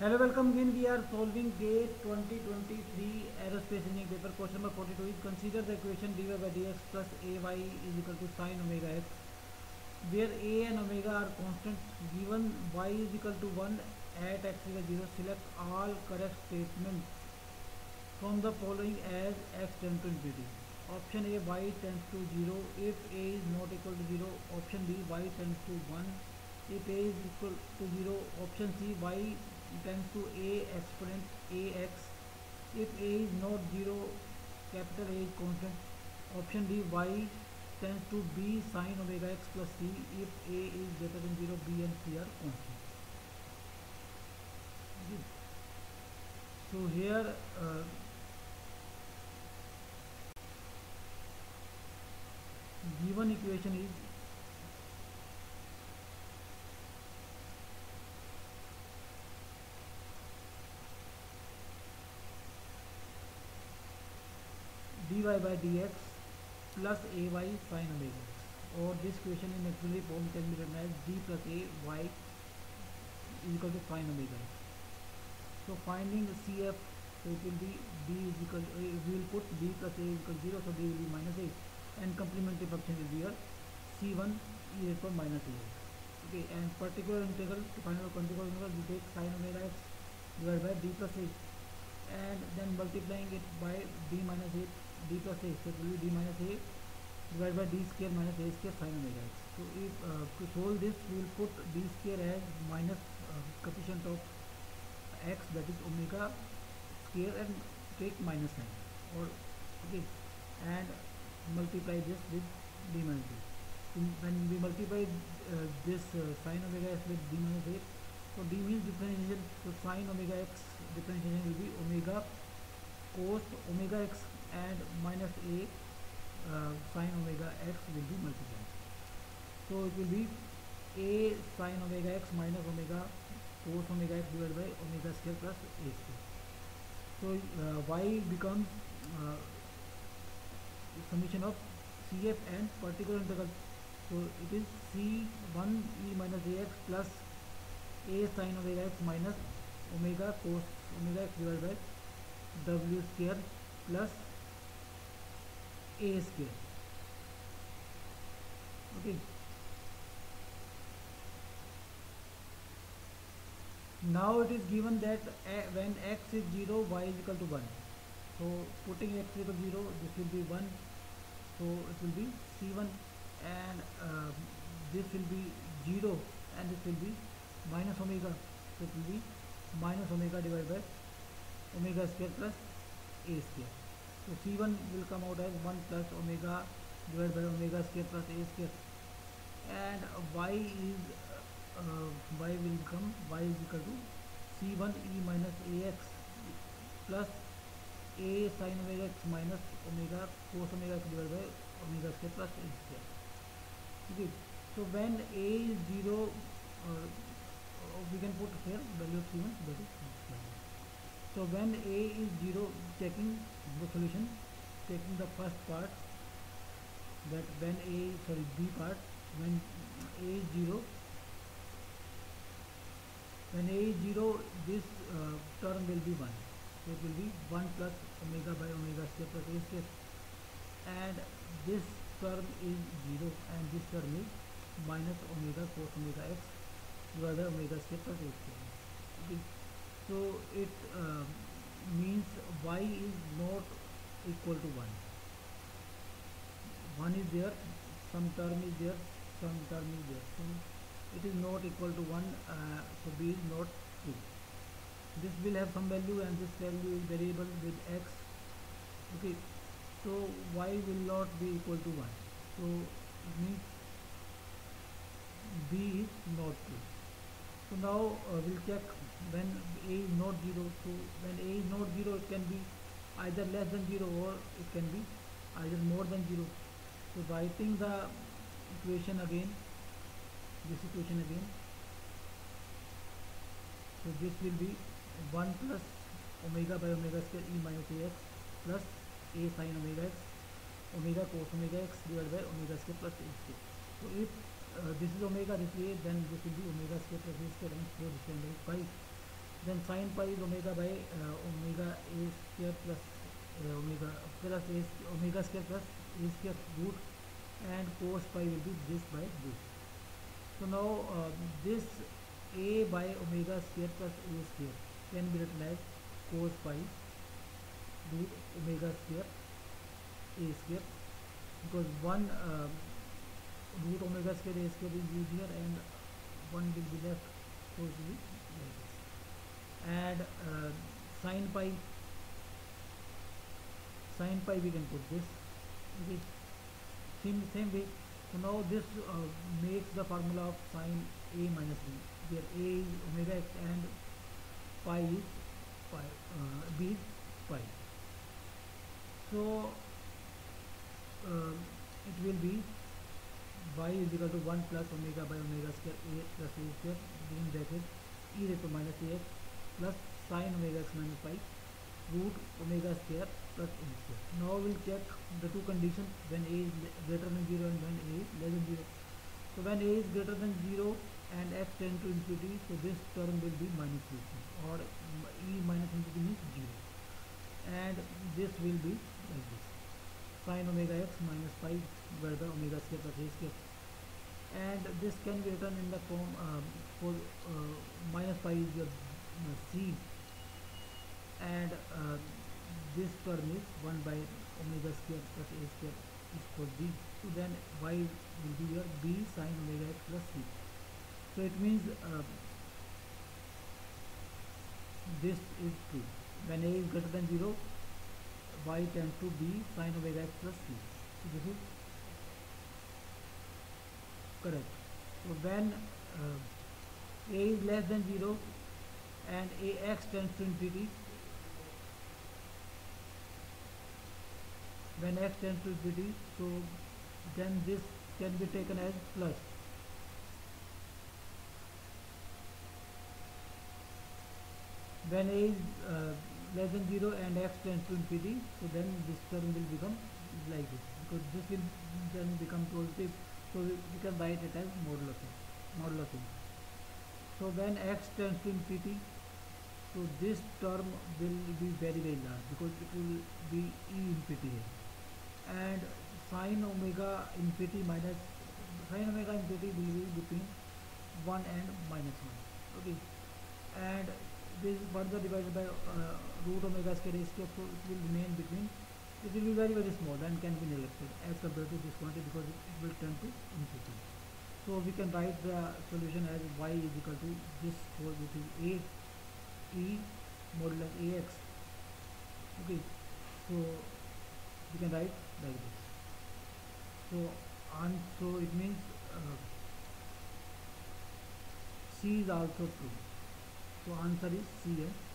Hello, welcome again. We are solving GATE 2023 aerospace engineering paper question number 42. Is consider the equation dy by dx plus ay is equal to sin omega x, where a and omega are constant. Given y is equal to 1 at x equal 0, select all correct statements from the following as x tends to infinity. Option A, y tends to 0 if a is not equal to 0. Option B, y tends to 1 if a is equal to 0. Option C, y return to a exponent ax if a is not 0 capital A is constant option D y tends to b sin omega x plus c if a is greater than 0 b and c are constant Good. so here uh, given equation is D Y by D X plus A Y sine X और जिस question in naturally form can be करना है D plus A Y is equal to sine omega so finding C F will be D is equal will put D plus A is equal zero so D will be minus A and complementary function is bear C one is equal minus A okay and particular integral particular integral G take sine omega X divide by D plus A and then multiplying it by D minus eight D plus A square D minus A divide by D square minus A square fine omega X तो to solve this we'll put D square as minus coefficient of X that is omega square and take minus sine और okay and multiply this with D minus D when we multiply this sine omega x with D minus a तो D mean differentiation तो sine omega x differentiation will be omega cos omega x and minus a uh, sine omega x will be multiplied. So it will be a sine omega x minus omega cos omega x divided by omega square plus a square. So uh, y becomes uh, summation of CF and particular integral. So it is C1 e minus ax plus a sine omega x minus omega cos omega x divided by w square plus a square okay now it is given that a, when x is 0 y is equal to 1 so putting x equal to 0 this will be 1 so it will be c1 and uh, this will be 0 and this will be minus omega so it will be minus omega divided by omega square plus a square तो C one will come out as one plus omega divide by omega square plus A square and Y is Y will come Y is equal to C one E minus A X plus A sine omega X minus omega cos omega X divide by omega square plus A square ठीक है so when a zero we uh, put can value here value of c1 that C one so when a is zero taking the solution taking the first part that when a sorry b part when a is zero when a is zero this uh, term will be one so it will be 1 plus omega by omega square plus a square and this term is zero and this term is minus omega cos omega x divided by omega square plus a square so it uh, means y is not equal to 1 1 is there some term is there some term is there so it is not equal to 1 uh, so b is not true this will have some value and this value is variable with x okay so y will not be equal to 1 so it means b is not true so now uh, we'll check when a is not 0 so when a is not 0 it can be either less than 0 or it can be either more than 0 so writing the equation again this equation again so this will be 1 plus omega by omega square e minus ax plus a sine omega x omega cos omega x divided by omega square plus a square so if uh, this is omega this way then this will be omega square plus a square and both standard pi then sine pi is omega by uh, omega a square plus uh, omega plus a omega square plus a square root and cos pi will be this by this so now uh, this a by omega square plus a square can be written as cos pi root omega square a square because one uh, root omega square A square is use here and one will be left तो इसलिए add sine pi sine pi we can put this same same way so now this makes the formula of sine A minus B there A is omega X and pi is pi B is pi so it will be y is equal to 1 plus omega by omega square a plus a square within bracket e raised to minus ax plus sine omega x minus pi root omega square plus a square. Now we'll check the two conditions when a is greater than 0 and when a is less than 0. So when a is greater than 0 and x tend to infinity, so this term will be minus infinity or e minus infinity means 0 and this will be like this. Sine omega X minus five बराबर omega square plus A square and this can be return in the form minus five C and this पर मीज one by omega square plus A square is for B to then Y will be your B sine omega X plus C so it means this is to when A is greater than zero y equal to b sine omega x plus c. So this is correct. So when uh, a is less than 0 and ax tends to infinity, when x tends to infinity, so then this can be taken as plus. When a is uh, less than 0 and x tends to infinity so then this term will become like this because this will then become positive so we can write it as modulo of, modulo thing so when x tends to infinity so this term will be very very large because it will be e infinity here and sine omega infinity minus sine omega infinity will be between 1 and minus 1 okay and this further divided by uh, root omega square a square so it will remain between it will be very very small and can be neglected as compared to this quantity because it, it will turn to infinity so we can write the solution as y is equal to this whole which is a e modulus ax okay so we can write like this so and so it means uh, c is also true तो answer is C है